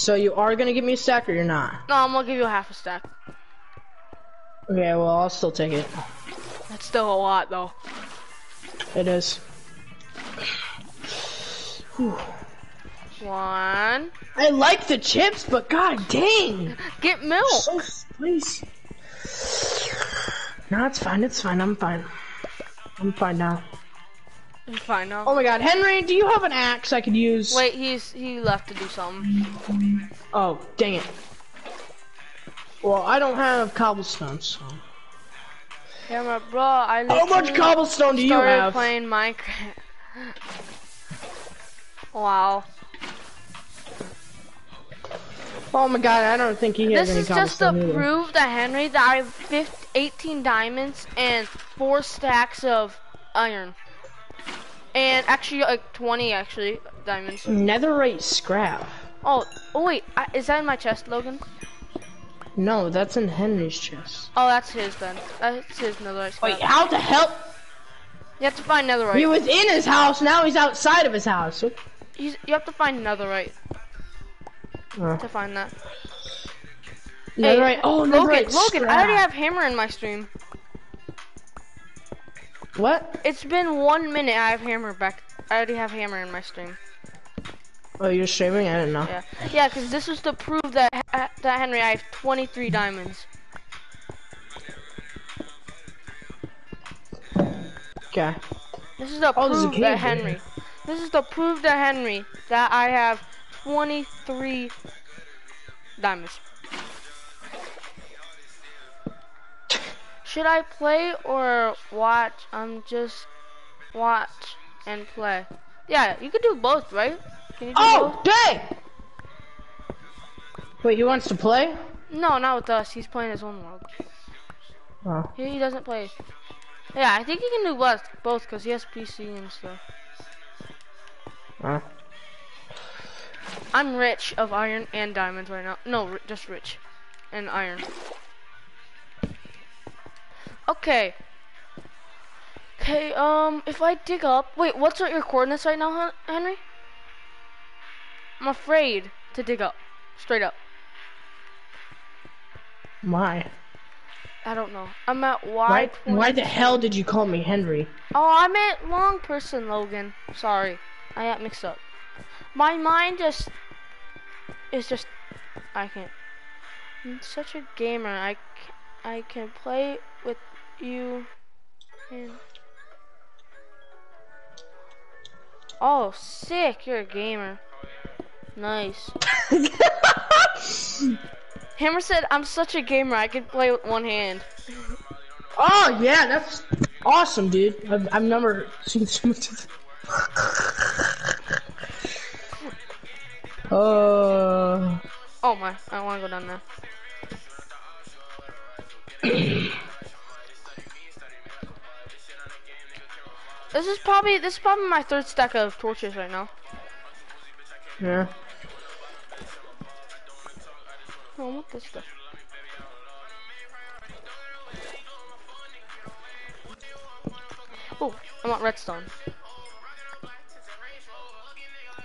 So you are gonna give me a stack or you're not? No, I'm gonna give you a half a stack. Okay, well I'll still take it. That's still a lot though. It is. Whew. One. I like the chips, but god dang! Get milk. So spicy. No, it's fine, it's fine, I'm fine. I'm fine now. I'm fine. Oh my god, Henry, do you have an axe I could use? Wait, he's he left to do something. Oh, dang it. Well, I don't have cobblestone, so. Yeah, my bro, I How much cobblestone do you have? started playing Minecraft. wow. Oh my god, I don't think he has This any is just to either. prove that Henry that I have 15, 18 diamonds and four stacks of iron. And actually, like 20 actually diamonds. Netherite scrap. Oh, oh wait, I, is that in my chest, Logan? No, that's in Henry's chest. Oh, that's his then. That's his netherite. scrap. Wait, how the hell? You have to find netherite. He was in his house, now he's outside of his house. He's, you have to find netherite Oh. to find that. Netherite, oh, Logan, netherite Logan, I already have hammer in my stream. What? It's been one minute. I have hammer back. I already have hammer in my stream. Oh, you're streaming? I didn't know. Yeah, yeah, because this was to prove that that Henry, I have 23 diamonds. Okay. This is to Oh, prove that. Henry. This is to prove to Henry that I have 23 diamonds. Should I play or watch? I'm just watch and play. Yeah, you could do both, right? Can you do Oh, dang! Wait, he wants to play? No, not with us. He's playing his own world. Oh. He, he doesn't play. Yeah, I think he can do both, both, cause he has PC and stuff. Oh. I'm rich of iron and diamonds right now. No, ri- just rich and iron. Okay. Okay, um, if I dig up, wait, what's your coordinates right now, Henry? I'm afraid to dig up, straight up. My. I don't know. I'm at Y. Why, why the hell did you call me Henry? Oh, I meant long person, Logan. Sorry, I got mixed up. My mind just is just I can't. I'm such a gamer. I I can play with you. Oh, sick! You're a gamer. Nice. Hammer said, "I'm such a gamer. I can play with one hand." Oh, yeah, that's awesome, dude. I've, I've never seen so much of Uh, Oh my! I want to go down there. this is probably this is probably my third stack of torches right now. yeah. Oh, I want this stuff. Oh, I want redstone.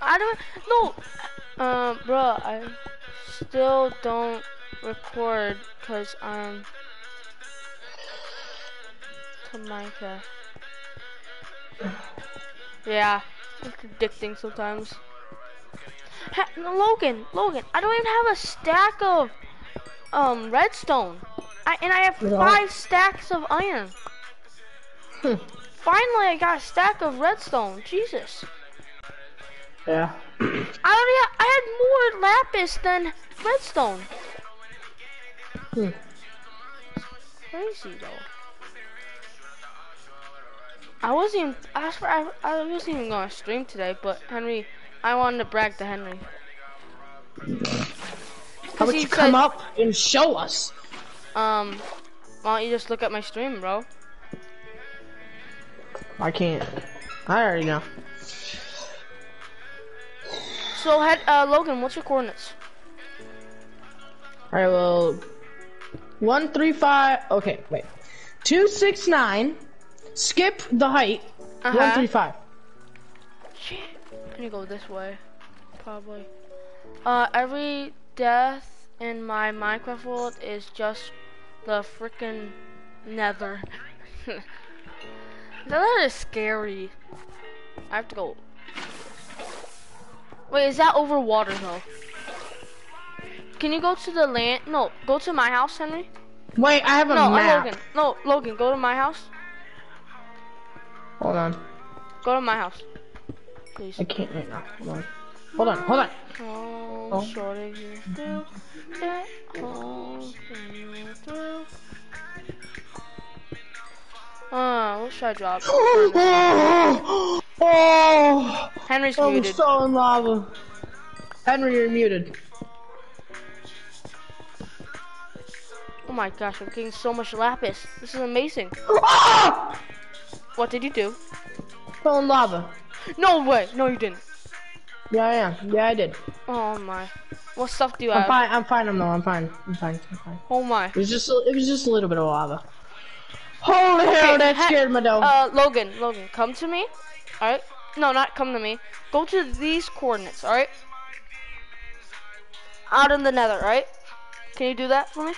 I don't no, um, bruh, I still don't record because I'm to Minecraft. Yeah, it's addicting sometimes. Ha Logan, Logan, I don't even have a stack of um redstone. I and I have Yeah. five stacks of iron. Hmm. Finally, I got a stack of redstone. Jesus. Yeah. I already ha I had more lapis than redstone. Hmm. Crazy though. I wasn't even I, was, I, I wasn't even gonna stream today, but Henry, I wanted to brag to Henry. How about he you come up and show us? Um, why don't you just look at my stream, bro? I can't. I already know. So, head, uh, Logan, what's your coordinates? Alright, well, one, three, five. Okay, wait. Two, six, nine. Skip the height. Uh-huh. One, three, five. Shit. Need to go this way. Probably. Uh, every death in my Minecraft world is just the freaking nether. the nether is scary. I have to go. Wait, is that over water though? Can you go to the land? No, go to my house, Henry. Wait, I have a no, uh, map. Logan. No, Logan, go to my house. Hold on. Go to my house. Please. I can't right now. Hold on. Hold on. Hold on. Oh, Oh. shorty, you it. Oh, you do. Uh, what should I drop? oh, oh, Henry's I'm muted. so in lava. Henry, you're muted. Oh my gosh, I'm getting so much lapis. This is amazing. Ah! What did you do? Fell in lava. No way. No, you didn't. Yeah, I am. Yeah, I did. Oh my. What stuff do you I'm have? fine. I'm fine. I'm no. I'm fine. I'm fine. I'm fine. Oh my. It was just. A, it was just a little bit of lava. Holy hell! That scared my dog. Uh, Logan, Logan, come to me. All right. No, not come to me. Go to these coordinates. All right. Out in the nether. All right. Can you do that for me?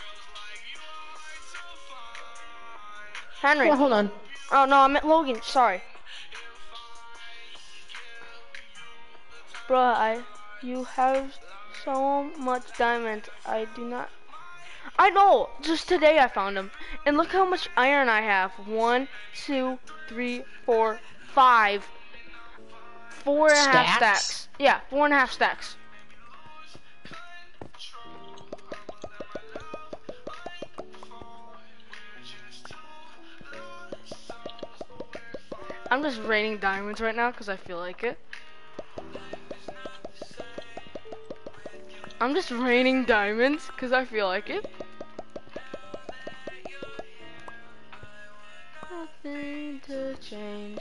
Henry. yeah, hold on. Oh no, I meant Logan. Sorry. Bruh, I, you have so much diamond. I do not. I know. Just today I found them, and look how much iron I have. One, two, three, four, five. Four and a half Stacks? stacks. Yeah, four and a half stacks. I'm just raining diamonds right now because I feel like it. I'm just raining diamonds because I feel like it. Nothing to change.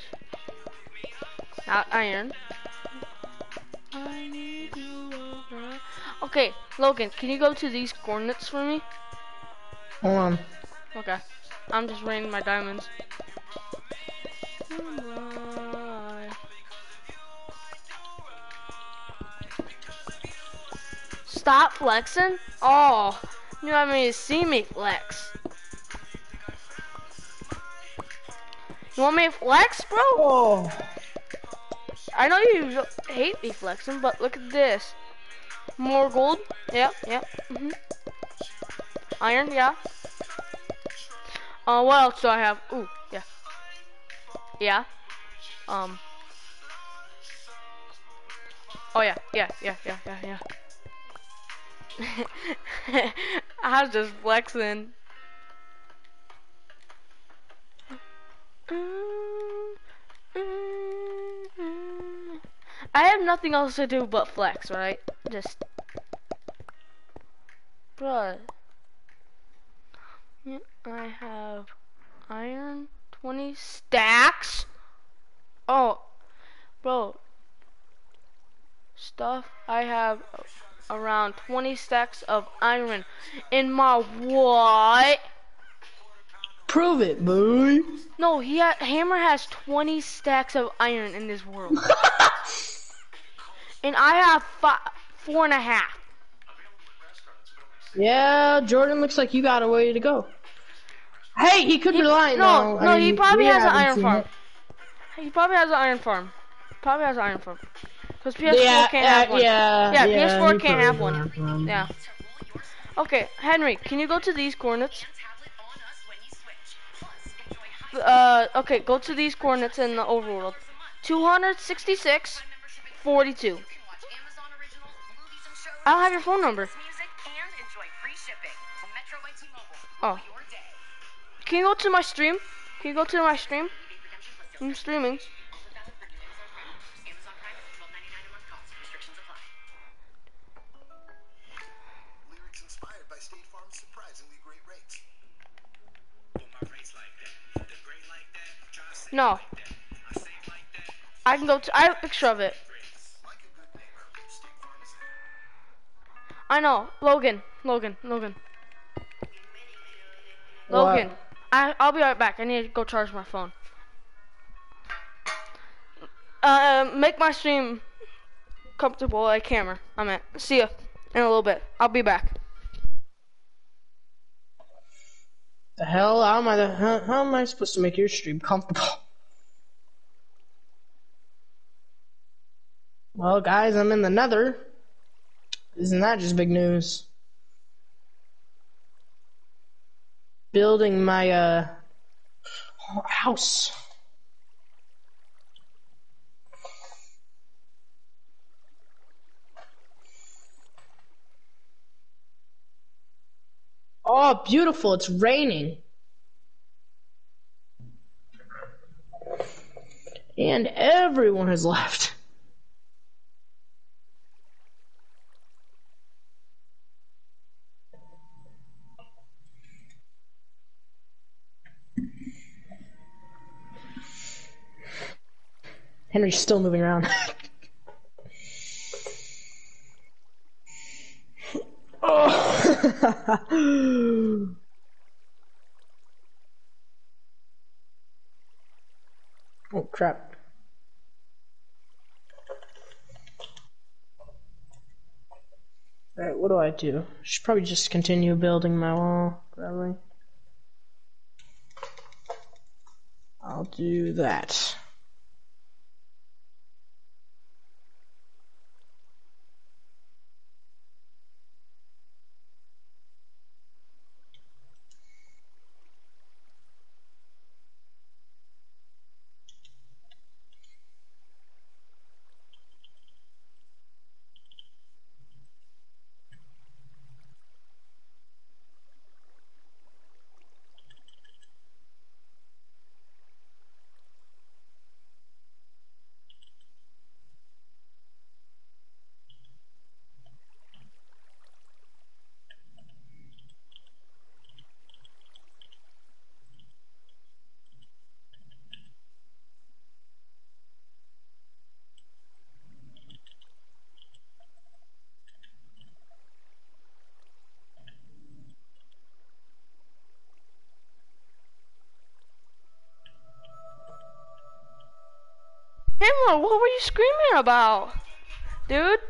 Not iron. I need you over- Okay, Logan, can you go to these coordinates for me? Hold on. Okay. I'm just raining my diamonds. Stop flexing? Oh, you want me to see me flex? You want me to flex, bro? Oh. I know you hate me flexing, but look at this. More gold. Yep, yep. hmm Iron, yeah. Uh, what else do I have? Ooh, yeah. Yeah. Um. Oh yeah, yeah, yeah, yeah, yeah, yeah. I was just flexing. I have nothing else to do but flex, right? Just, bruh. I have iron 20 stacks. Oh, bro. Stuff. I have around 20 stacks of iron in my what? Prove it, boy. No, he ha Hammer has 20 stacks of iron in this world. and I have fi four and a half. yeah, Jordan looks like you got a way to go. Hey, he could be lying. no, though. no, I he probably has an iron farm. it. He probably has an iron farm. Probably has an iron farm. Because PS4 Yeah, can't uh, have one. yeah, Yeah, yeah, PS4 can't have one. Yeah. Okay, Henry, can you go to these coordinates? Uh, okay, go to these coordinates in the overworld. 266, 42. I don't have your phone number. Oh. Can you go to my stream? Can you go to my stream? I'm streaming. No. I can go to. I have a picture of it. Like a good neighbor, State Farm is there. I know. Logan. Logan. Logan. What? Logan. I I'll be right back. I need to go charge my phone. Uh, make my stream comfortable like camera. I'm at. See ya in a little bit. I'll be back. The hell? How am I? The, how, how am I supposed to make your stream comfortable? Well, guys, I'm in the Nether. Isn't that just big news? Building my uh house. Oh, beautiful. It's raining. And everyone has left. Henry's still moving around. oh. crap. Alright, what do I do? Should probably just continue building my wall, probably. I'll do that. What were you screaming about? Dude?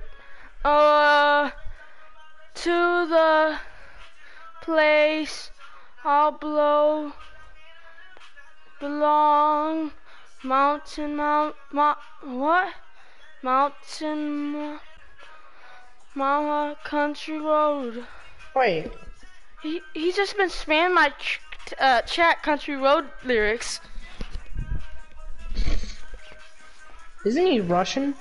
Uh, to the place I'll blow belong mountain mount mount what mountain Mo- mama country road Wait, he he's just been spamming my ch- uh, chat country road lyrics isn't he Russian?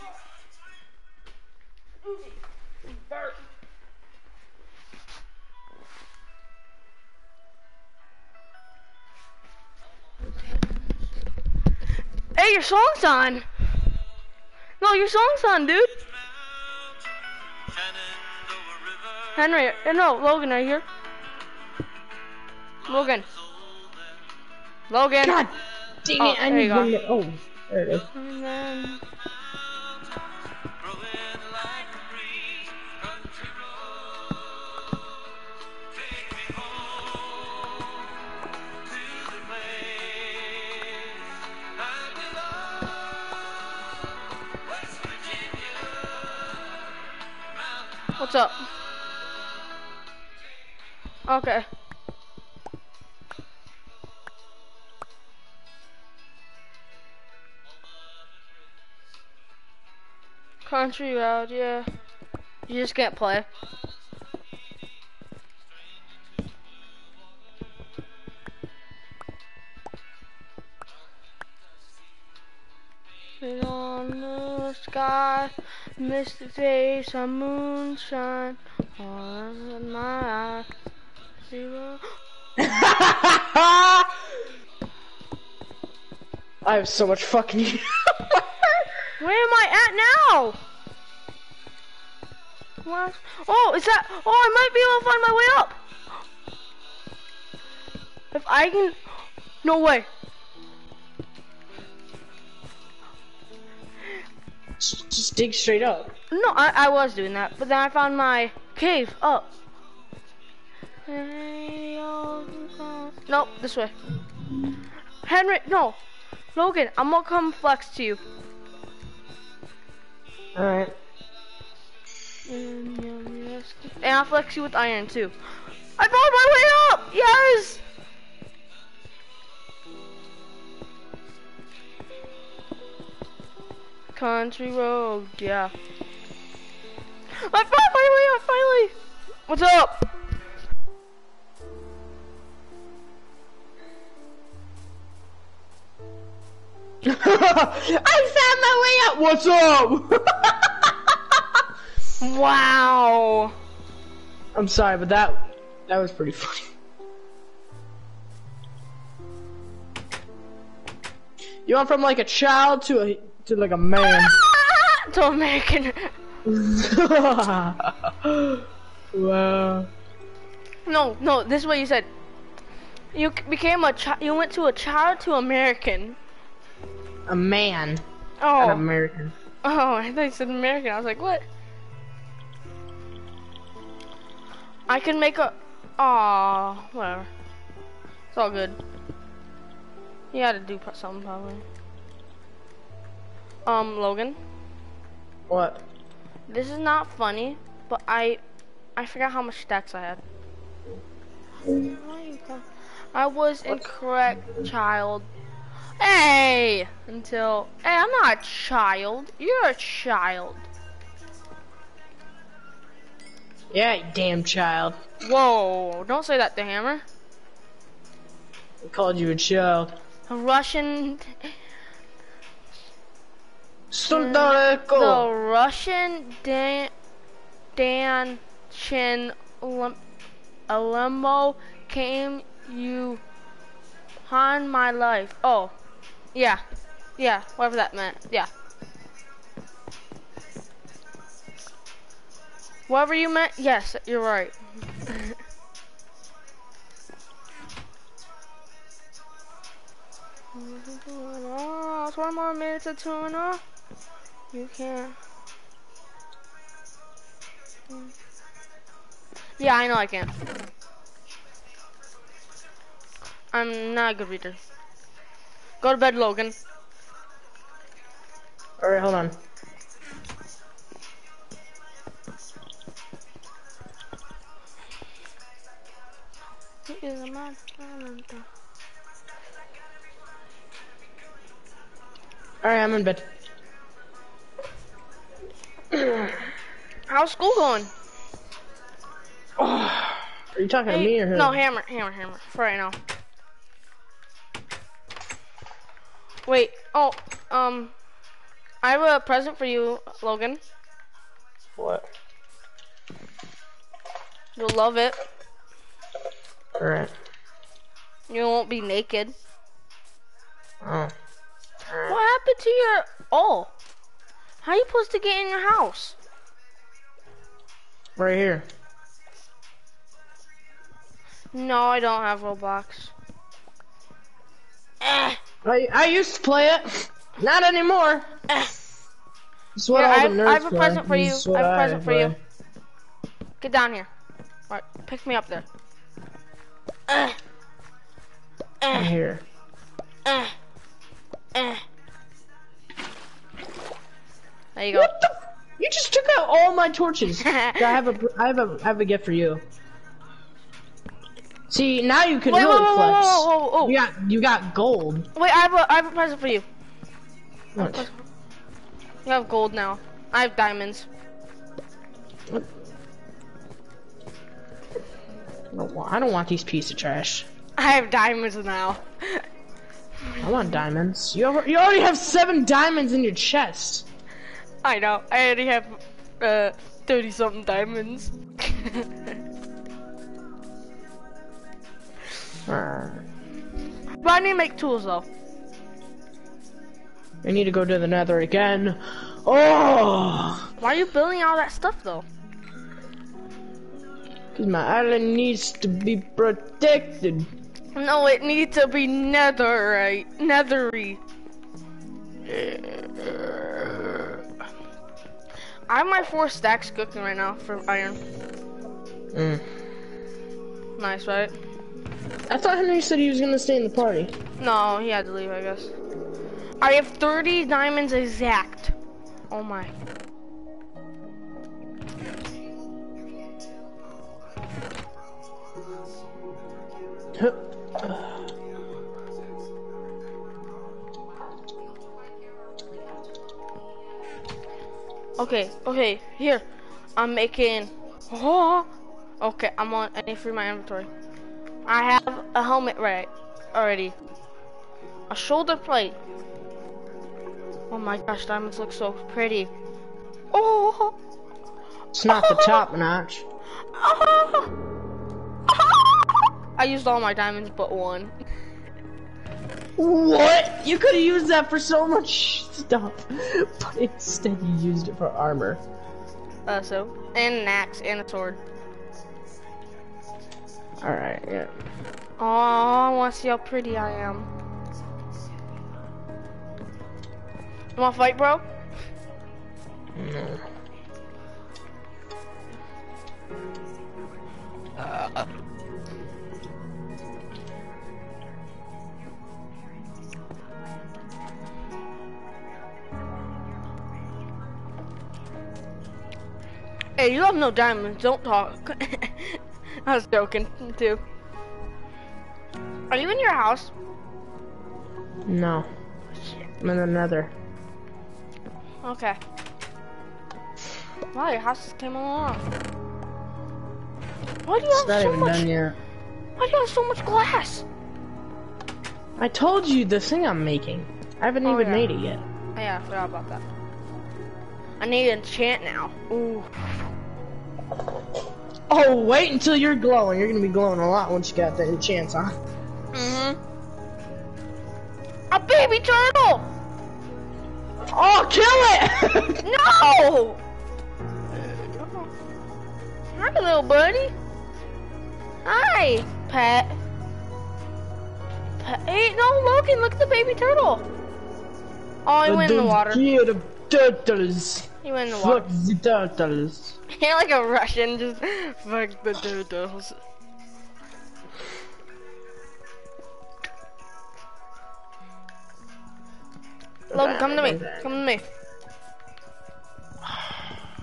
hey your song's on no your song's on dude Henry, no, Logan, are you here? Logan. Logan. God dang Oh, it! I need one. Oh, there it is. And then, Growing like a Country road, yeah. You just can't play. Sit on the sky, misty face of moonshine, on my eyes. Zero. I have so much fucking. Where am I at now? What? Oh, is that? Oh, I might be able to find my way up. If I can, no way. just, just dig straight up. No, I, I was doing that, but then I found my cave up. Nope, this way. Henry, no. Logan, I'm gonna come flex to you. Alright. And I'll flex you with iron too. I found my way up! Yes! Country road, yeah. I found my way up finally! What's up? I found my way up. What's up? Wow! I'm sorry, but that that was pretty funny. You went from like a child to a to like a man. to American. wow. No, no, this is what you said. You became a child. You went to a child to American. A man. Oh, Not American. oh, I thought you said American. I was like, what? I can make a. Aw, whatever. It's all good. You had to do something probably. Um, Logan, What? this is not funny, but I, I forgot how much stacks I had. I was incorrect, child. Hey! Until, hey, I'm not a child. You're a child. Yeah, you damn child. Whoa! Don't say that to Hammer. I called you a child. A Russian, the Russian Dan, Dan Chin Alemo came you on my life. Oh, yeah, yeah, whatever that meant. Yeah. Whatever you meant, yes, you're right. Oh, 20 more minutes of tuna. You can't. Yeah, I know I can't. I'm not a good reader. Go to bed, Logan. Alright, hold on. He is a man. Alright, I'm in bed. How's school going? Are you talking to me or him? no, hammer, hammer, hammer. For right now. Wait. Oh, um, I have a present for you, Logan. What? You'll love it. Alright. You won't be naked. Oh. What happened to your? Oh, how are you supposed to get in your house? Right here. No, I don't have Roblox. Eh, I I used to play it. Not anymore. eh. It's what Here, all I the have- nerds I have a play. present for you. I have a present for play. you. Get down here. All right, pick me up there. I'm Eh, here. eh, eh. There you go. What the? You just took out all my torches. I have a I have a I have a gift for you. See, now you can Wait, really whoa, whoa, flex. whoa, whoa, whoa. You got you got gold. Wait, I have a I have a present for you. What? You have gold now. I have diamonds. I don't want, I don't want these pieces of trash. I have diamonds now. I want diamonds. You over, you already have seven diamonds in your chest. I know. I already have uh, 30 something diamonds. But I need to make tools though. I need to go to the nether again. Oh, Why are you building all that stuff though? Because my island needs to be protected. No, it needs to be netherite, nethery. I have my four stacks cooking right now for iron. Mm. Nice, right? I thought Henry said he was gonna stay in the party. No, he had to leave, I guess. I have 30 diamonds exact. Oh my. Okay, okay, here. I'm making. Oh, okay, I'm on. I need to free my inventory. I have a helmet right already. A shoulder plate. Oh my gosh, diamonds look so pretty. Oh, It's not the top notch. Ah. I used all my diamonds but one. What? You could have used that for so much stuff, but instead you used it for armor. Uh, so and an axe and a sword. Alright, yeah. Oh, I want to see how pretty I am. You want to fight, bro? No. Hey, you have no diamonds. Don't talk. I was joking too. Are you in your house? No. I'm in another. Okay. Wow, your house just came along. Why do you It's have so much? done yet. Why do you have so much glass? I told you the thing I'm making. I haven't Oh, even yeah. made it yet. Oh, yeah, I forgot about that. I need to enchant now. Ooh. Oh, wait until you're glowing. You're gonna be glowing a lot once you got that enchants on. Mm-hmm. A baby turtle! Oh, kill it! No! Hi, little buddy. Hi, pet. Pet. Hey, no, Logan, look at the baby turtle. Oh, he went in the water. Yeah, the turtles. He went in the water. Fuck the turtles. You're like a Russian, just fuck the turtles. Logan, come to me. Come to me.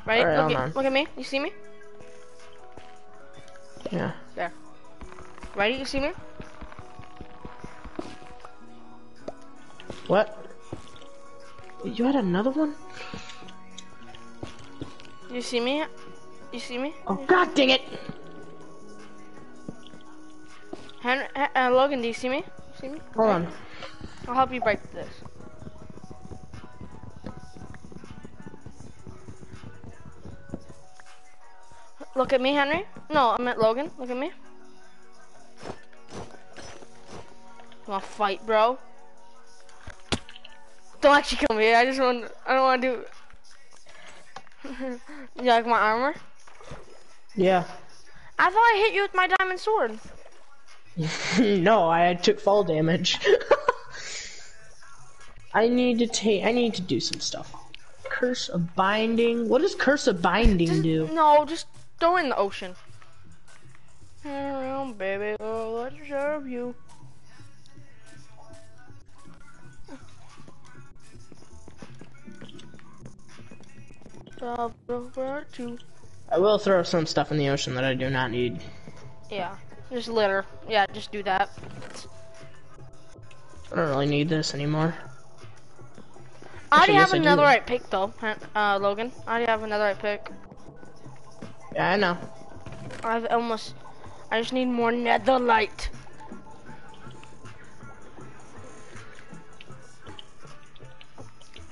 Ready? Alright, look, at, look at me. You see me? Yeah. There. Ready? You see me? What? You had another one? You see me? You see me? Oh, god dang it! Henry, uh, Logan, do you see me? See me? Hold on. I'll help you break this. Look at me, Henry. No, I meant Logan. Look at me. You wanna fight, bro? Don't actually kill me. I just want. I don't want to do. You like my armor? Yeah. I thought I hit you with my diamond sword. no, I took fall damage. I need to take. I need to do some stuff. Curse of binding. What does curse of binding Just- do? No, just throw in the ocean. Around, baby. Oh, let's serve you. Over to. I will throw some stuff in the ocean that I do not need. Yeah, just litter. Yeah, just do that. I don't really need this anymore. I already have yes, I do. another right pick though, uh, Logan. I already have another right pick. Yeah, I know. I've almost. I just need more netherite.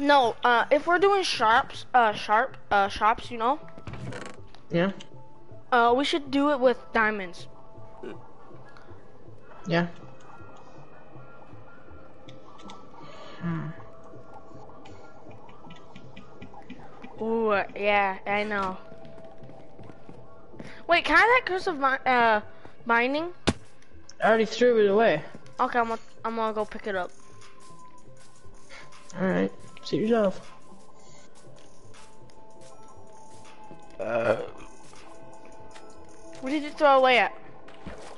No, uh, if we're doing sharps, uh, sharp, uh, shops, you know, Yeah. uh, we should do it with diamonds. Yeah. Ooh, uh, yeah, I know. Wait, can I that curse of mi- uh, binding? I already threw it away. Okay, I'm gonna, I'm gonna go pick it up. All See yourself. What did you throw away at?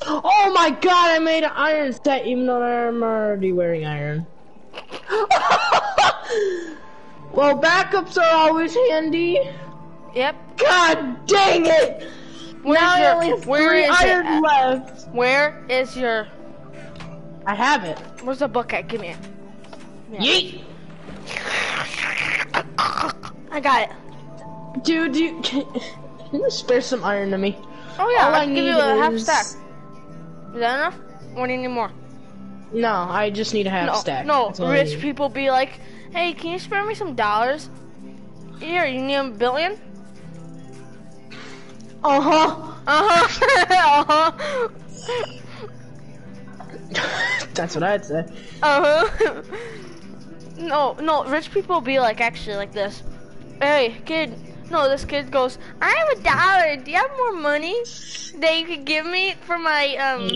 Oh my god, I made an iron set even though I'm already wearing iron. well, backups are always handy. Yep. God dang it! Where's now I your, only have where three is it iron left. Where is your? I have it. Where's the book at? Give me it. Yeah. Yeet. I got it. Dude, you can, can you spare some iron to me? Oh yeah, All I I can give you need a half is- stack. Is that enough? Or do you need more? No, I just need a half no, stack. no. That's Rich people be like, "Hey, can you spare me some dollars? Here, you need a billion? Uh huh. Uh huh. uh huh. That's what I'd say. Uh huh. no, no. Rich people be like actually like this. Hey, kid. No, this kid goes. I have a dollar. Do you have more money that you could give me for my um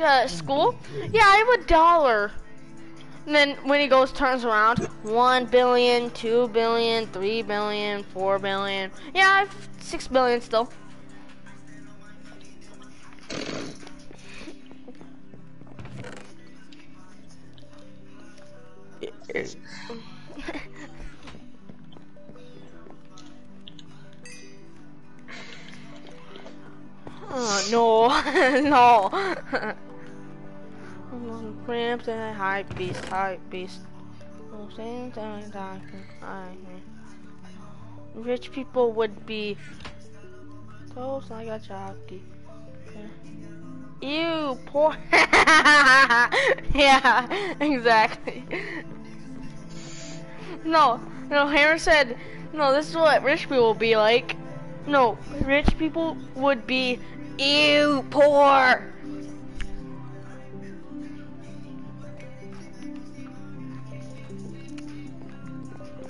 uh, school? Yeah, I have a dollar. And then when he goes, turns around, one billion, two billion, three billion, four billion. Yeah, I have six billion still. no. Ramps and high beast, high beast. Rich people would be toast like a jockey. Ew, poor. yeah, exactly. No, no, Hammer said, no, this is what rich people will be like. No, rich people would be, ew, poor.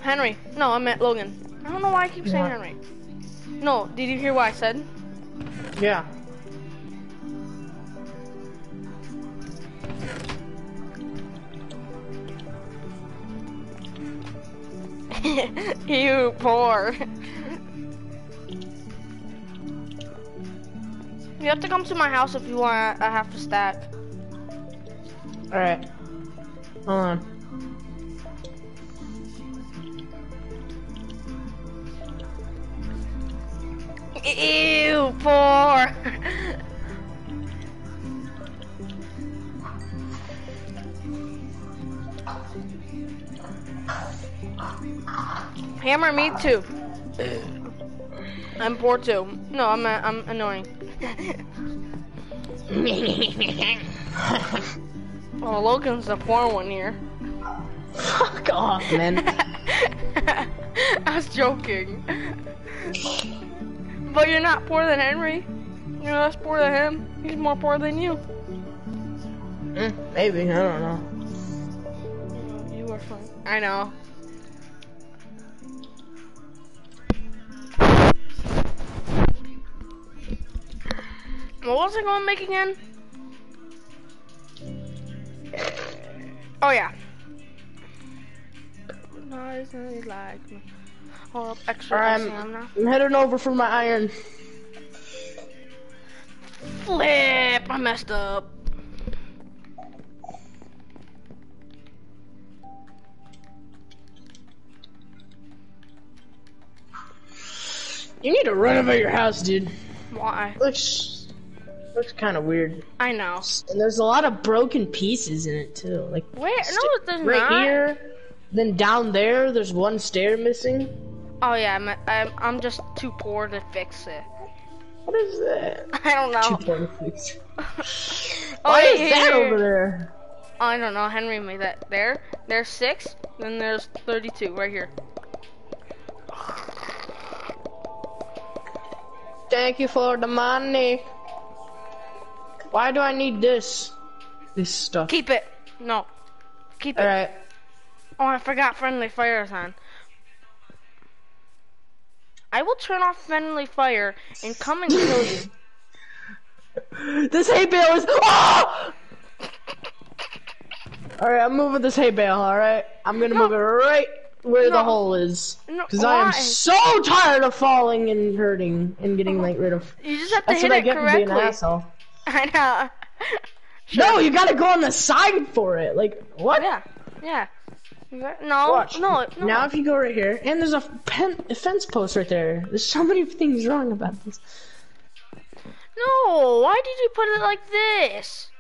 Henry. No, I meant Logan. I don't know why I keep saying? Henry. No, did you hear what I said? Yeah. you poor. You have to come to my house if you want a, half a stack. All right. Hold on. Ew, poor. Hammer me too. I'm poor too. No, I'm I'm annoying. oh, Logan's the poor one here. Fuck off, man. I was joking. But you're not poor than Henry. You're less poor than him. He's more poor than you. Mm, Maybe I don't know. You are fine. I know. What was I going to make again? Oh yeah. Nice and like me. Hold up, extra um, stamina. I'm, I'm heading over for my iron. Flip! I messed up. You need to renovate your house, dude. Why? Looks looks kind of weird. I know. And there's a lot of broken pieces in it too. Like Where? No, there's right not. here. Then down there, there's one stair missing. Oh yeah, I'm, I'm I'm just too poor to fix it. What is that? I don't know. Two point six. Oh, Why yeah, is that over there? Oh, I don't know. Henry made that. There, there's six. Then there's 32 right here. Thank you for the money. Why do I need this? This stuff. Keep it. No, keep it. All right. Oh, I forgot friendly fire is on. I will turn off friendly fire and come and kill you. This hay bale is. Ah! Oh! All right, I'm moving this hay bale. All right, I'm gonna move it right where the hole is, No, because I am so tired of falling and hurting and getting like rid of. You just have to That's hit what I it get for being an correctly. asshole. I know. No, you gotta go on the side for it. Like what? Yeah, yeah. No, Watch. no, no. Now if you go right here, and there's a, pen, a fence post right there. There's so many things wrong about this. No, why did you put it like this?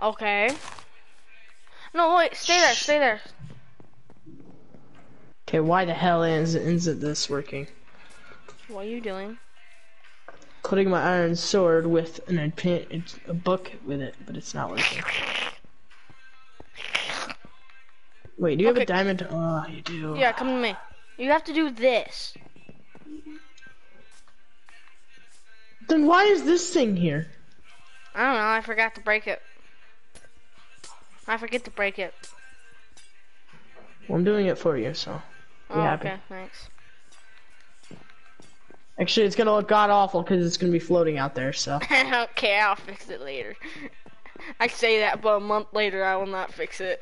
Okay. No, wait, stay there, stay there. Okay, why the hell is isn't this working? What are you doing? Putting my iron sword with an adpa- a book with it, but it's not working. Wait, do you have a diamond? Oh, you do. Yeah, come to me. You have to do this. Then why is this thing here? I don't know, I forgot to break it. I forget to break it. Well, I'm doing it for you, so. Be Oh, happy. okay, thanks. Actually, it's gonna look god awful because it's gonna be floating out there. So. I don't care, I'll fix it later. I say that, but a month later I will not fix it.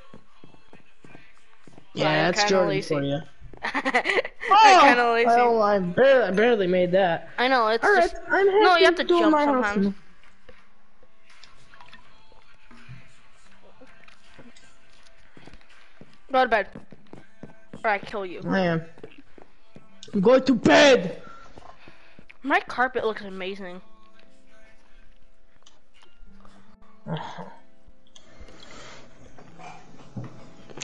Yeah, I'm that's Jordan lazy. for you. I'm Oh, kind of lazy. Well, I barely, I barely made that. I know, it's All right, just... I'm happy No, you have to jump house Go to bed. Or I kill you. I am. I'm going to bed. My carpet looks amazing.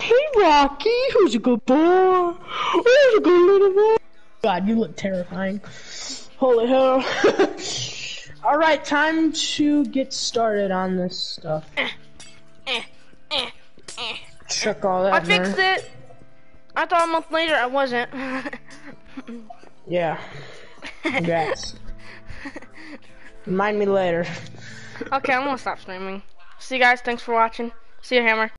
Hey, Rocky, who's a good boy? Who's a good little boy? God, you look terrifying. Holy hell. All right, time to get started on this stuff. Eh, eh, eh. Check all that. I fixed there. it! I thought a month later I wasn't. Yeah. Congrats. Remind me later. okay, I'm gonna stop streaming. See you guys, thanks for watching. See you, Hammer.